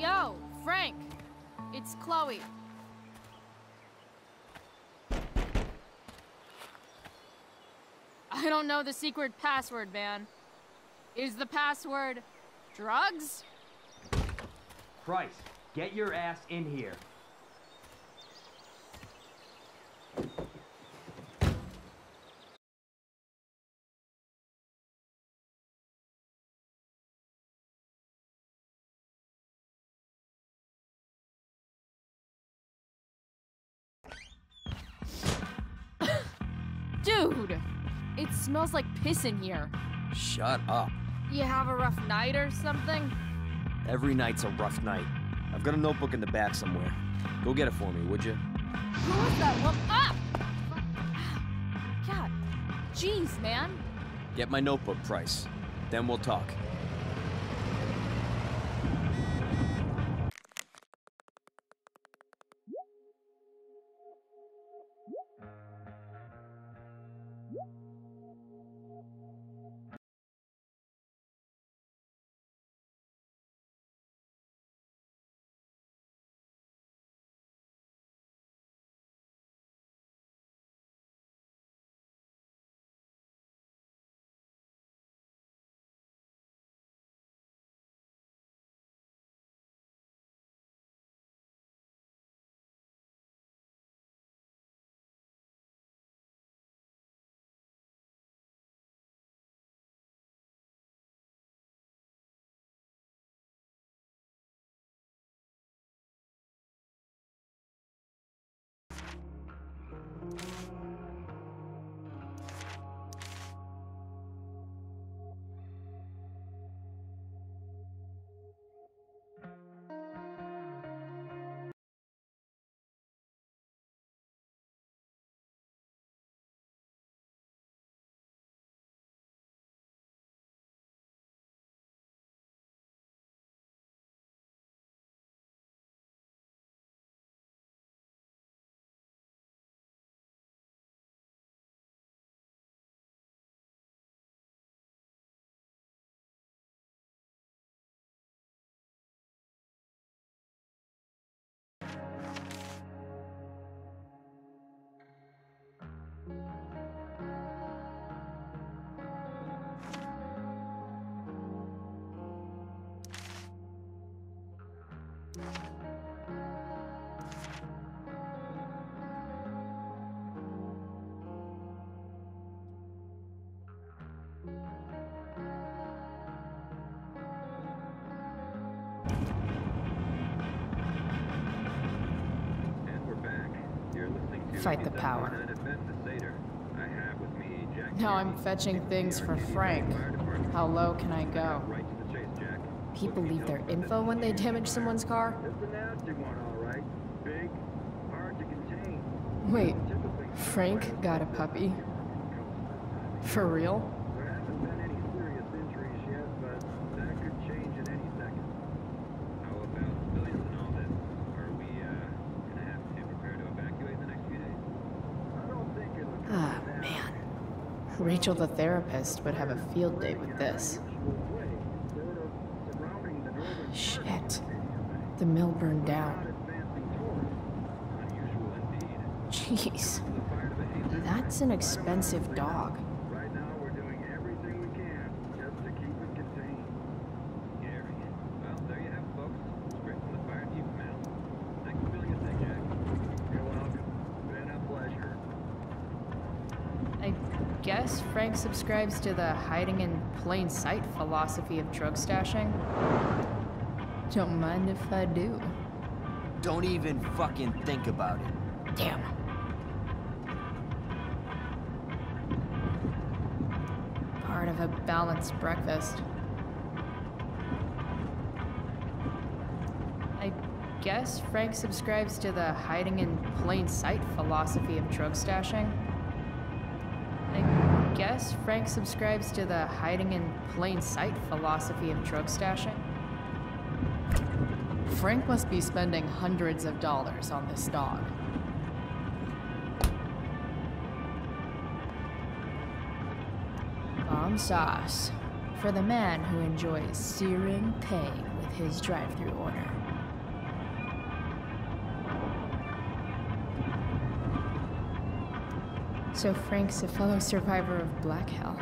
Yo, Frank. It's Chloe. I don't know the secret password, man. Is the password drugs? Price, get your ass in here. Dude! It smells like piss in here. Shut up. You have a rough night or something? Every night's a rough night. I've got a notebook in the back somewhere. Go get it for me, would you? Who was that one? Ah! God. Jeez, man. Get my notebook, Price. Then we'll talk. Fight the power. Defense. I have with me Jack Now I'm fetching things for Frank. How low can I go? Right to the chase, Jack. People leave their info when they damage someone's car? It's a nasty one, all right. Big, hard to contain. Wait, Frank got a puppy? For real? There haven't been any serious injuries yet, but that could change at any second. How about civilians and all this? Are we uh, gonna have to prepare to evacuate in the next few days? I don't think it would Ah, man. Rachel the therapist would have a field day with this. Shit. The mill burned down. Jeez. That's an expensive dog. Right now, we're doing everything we can just to keep it contained. Gary. Well, there you have it, folks. Straight from the fire chief command. Thanks for filling us in, Jack. You're welcome. Been a pleasure. I guess Frank subscribes to the hiding in plain sight philosophy of drug stashing. Don't mind if I do. Don't even fucking think about it. Damn. Part of a balanced breakfast. I guess Frank subscribes to the hiding in plain sight philosophy of drug stashing. Guess Frank subscribes to the hiding in plain sight philosophy of drug stashing. Frank must be spending hundreds of dollars on this dog. Bomb sauce. for the man who enjoys searing pain with his drive through order. So Frank's a fellow survivor of Blackwell.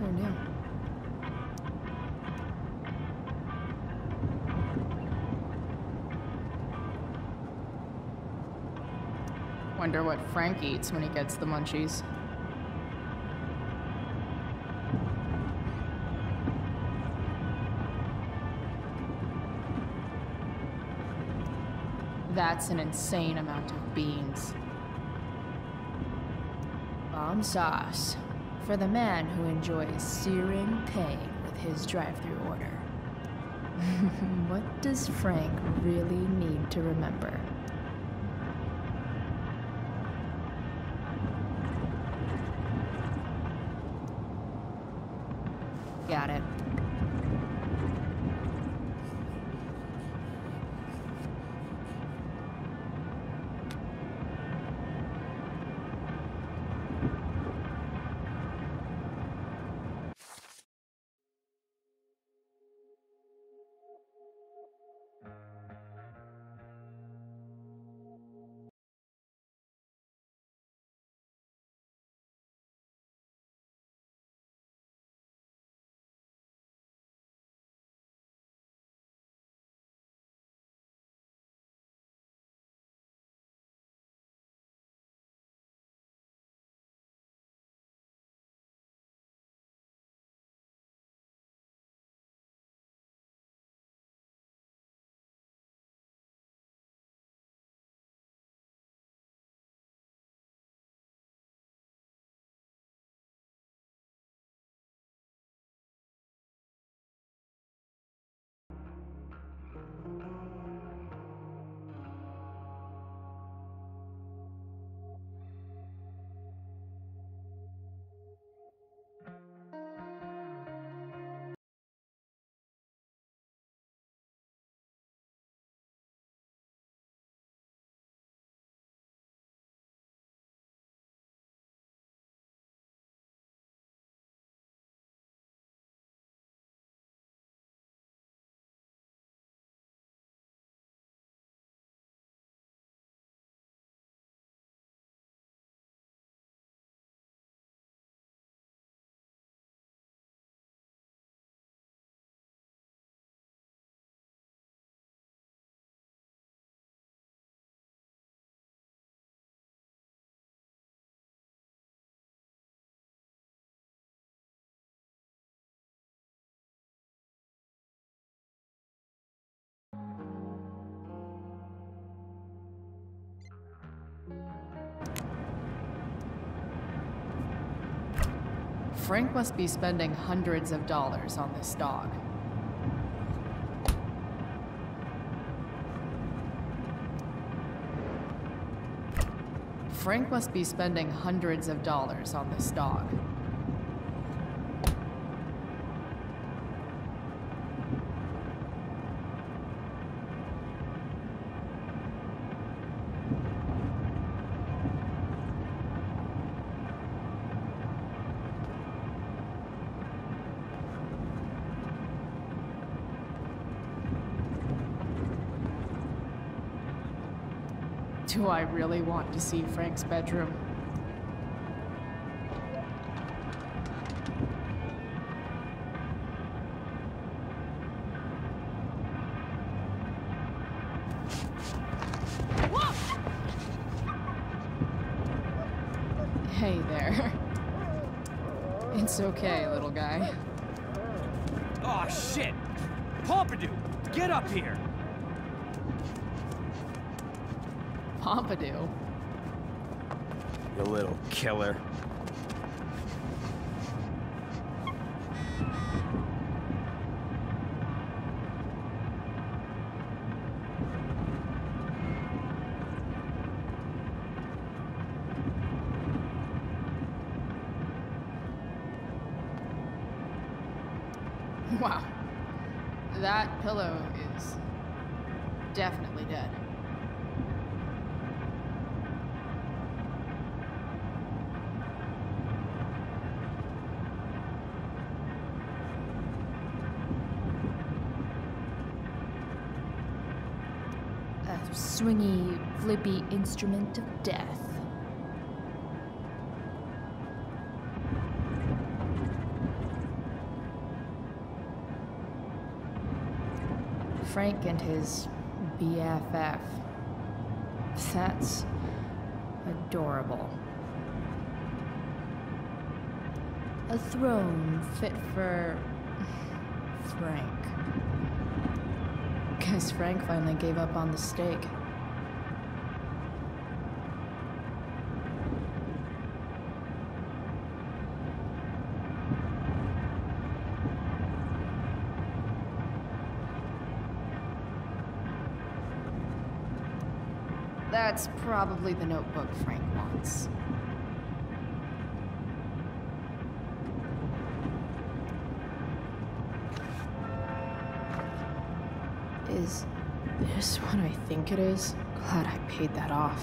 Who knew? Wonder what Frank eats when he gets the munchies. That's an insane amount of beans. Bomb sauce for the man who enjoys searing pain with his drive through order. what does Frank really need to remember? Frank must be spending hundreds of dollars on this dog. Frank must be spending hundreds of dollars on this dog. Do I really want to see Frank's bedroom? Hey there. It's okay, little guy. Oh shit! Pompidou, get up here! Pompidou. You little killer. Swingy, flippy instrument of death. Frank and his BFF. That's adorable. A throne fit for Frank. Guess Frank finally gave up on the stake. That's probably the notebook Frank wants. Is this what I think it is? Glad I paid that off.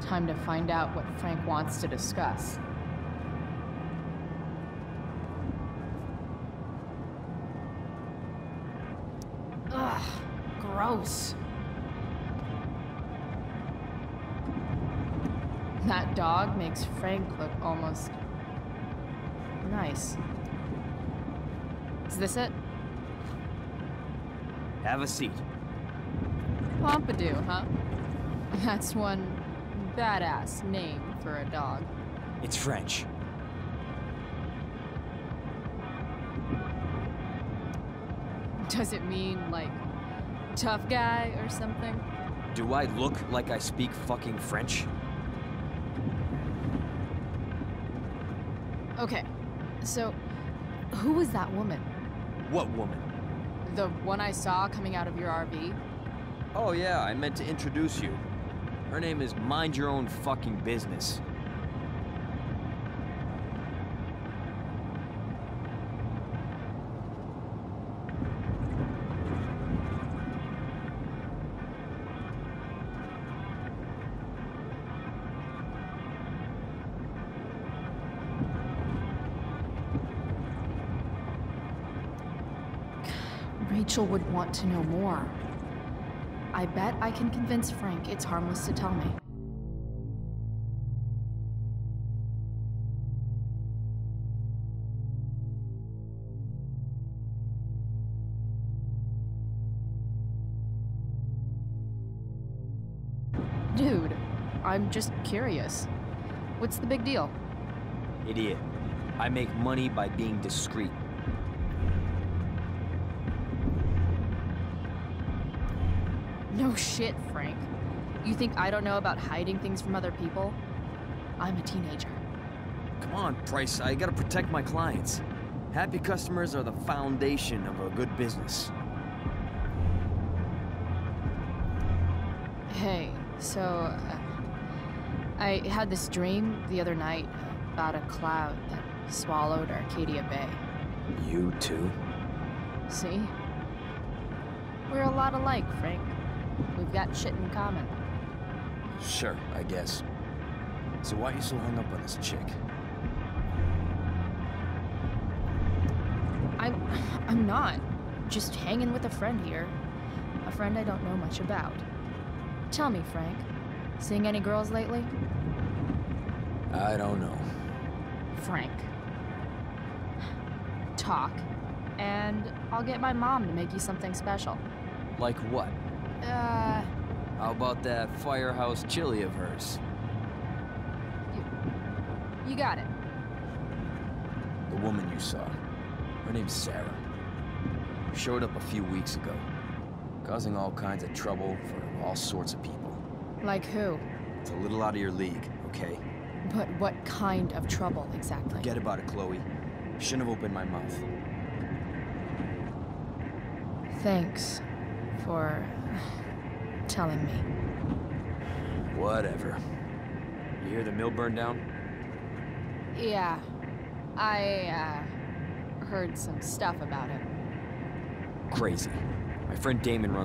Time to find out what Frank wants to discuss. Ugh, gross. Makes Frank look almost nice. Is this it? Have a seat. Pompidou, huh? That's one badass name for a dog. It's French. Does it mean, like, tough guy or something? Do I look like I speak fucking French? Okay, so who was that woman? What woman? The one I saw coming out of your RV? Oh yeah, I meant to introduce you. Her name is Mind Your Own Fucking Business. Rachel would want to know more. I bet I can convince Frank it's harmless to tell me. Dude, I'm just curious. What's the big deal? Idiot. I make money by being discreet. No shit, Frank. You think I don't know about hiding things from other people? I'm a teenager. Come on, Price, I gotta protect my clients. Happy customers are the foundation of a good business. Hey, so uh, I had this dream the other night about a cloud that swallowed Arcadia Bay. You too? See? We're a lot alike, Frank. We've got shit in common. Sure, I guess. So why are you so hung up on this chick? I'm I'm not. Just hanging with a friend here. A friend I don't know much about. Tell me, Frank. Seeing any girls lately? I don't know. Frank. Talk. And I'll get my mom to make you something special. Like what? Uh, How about that firehouse chili of hers? you got it. The woman you saw. Her name's Sera. Showed up a few weeks ago, causing all kinds of trouble for all sorts of people. Like who? It's a little out of your league, okay? But what kind of trouble exactly? Forget about it, Chloe. Shouldn't have opened my mouth. Thanks for telling me. Whatever. You hear the mill burned down? Yeah, I uh, heard some stuff about it. Crazy. My friend Damon runs